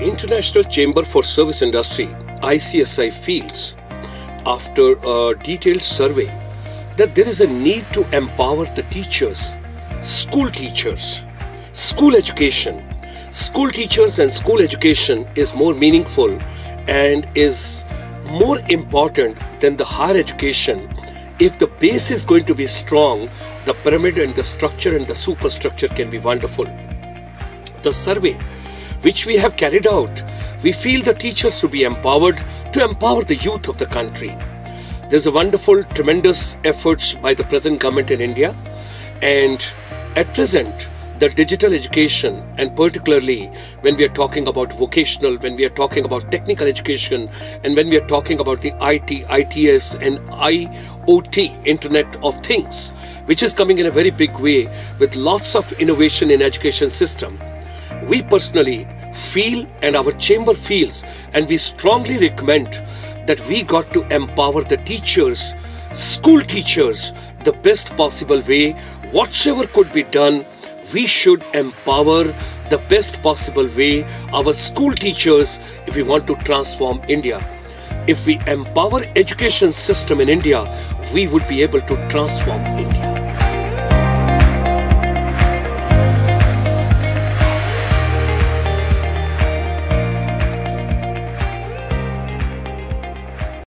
International Chamber for Service Industry, ICSI, feels after a detailed survey that there is a need to empower the teachers, school teachers, school education. School teachers and school education is more meaningful and is more important than the higher education. If the base is going to be strong, the pyramid and the structure and the superstructure can be wonderful. The survey which we have carried out, we feel the teachers to be empowered to empower the youth of the country. There's a wonderful, tremendous efforts by the present government in India, and at present, the digital education, and particularly when we are talking about vocational, when we are talking about technical education, and when we are talking about the IT, ITS, and IoT, Internet of Things, which is coming in a very big way with lots of innovation in education system. We personally feel and our chamber feels, and we strongly recommend that we got to empower the teachers, school teachers, the best possible way, whatsoever could be done we should empower the best possible way our school teachers if we want to transform India. If we empower education system in India, we would be able to transform India.